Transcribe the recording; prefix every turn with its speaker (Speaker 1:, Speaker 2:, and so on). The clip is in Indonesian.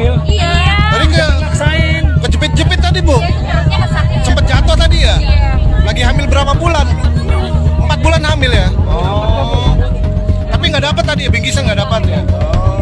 Speaker 1: iya.
Speaker 2: Tadi ke
Speaker 1: maksain.
Speaker 2: kejepit-jepit tadi bu. Sempet jatuh tadi ya? Iya. lagi hamil berapa bulan? Empat bulan hamil ya? Oh. Tapi nggak dapat tadi ya bingkisan nggak dapat ya? Oh.